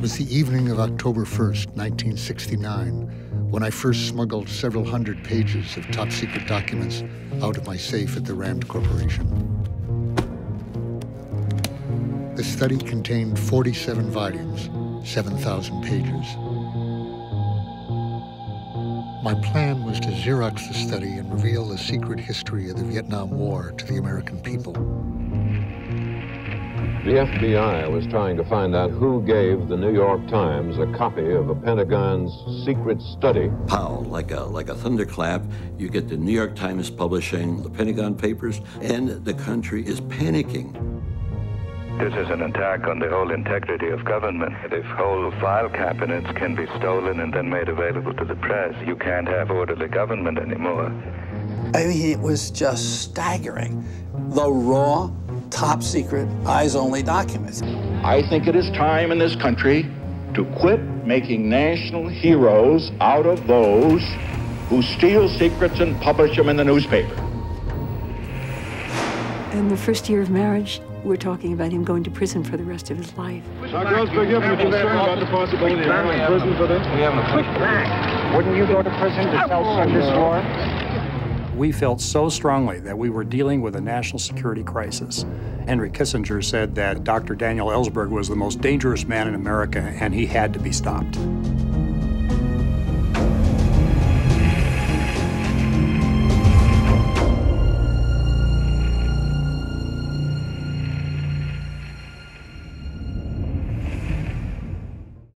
was the evening of October 1st, 1969, when I first smuggled several hundred pages of top secret documents out of my safe at the Rand Corporation. The study contained 47 volumes, 7,000 pages. My plan was to Xerox the study and reveal the secret history of the Vietnam War to the American people. The FBI was trying to find out who gave the New York Times a copy of the Pentagon's secret study. Pow, like a like a thunderclap, you get the New York Times publishing the Pentagon Papers, and the country is panicking. This is an attack on the whole integrity of government. If whole file cabinets can be stolen and then made available to the press, you can't have orderly government anymore. I mean, it was just staggering. The raw top secret, eyes only documents. I think it is time in this country to quit making national heroes out of those who steal secrets and publish them in the newspaper. In the first year of marriage, we're talking about him going to prison for the rest of his life. Now, girls, forgive me, concerned about the possibility of going to prison for this? We have a quick back. Wouldn't you go to prison to tell such a story? We felt so strongly that we were dealing with a national security crisis. Henry Kissinger said that Dr. Daniel Ellsberg was the most dangerous man in America and he had to be stopped.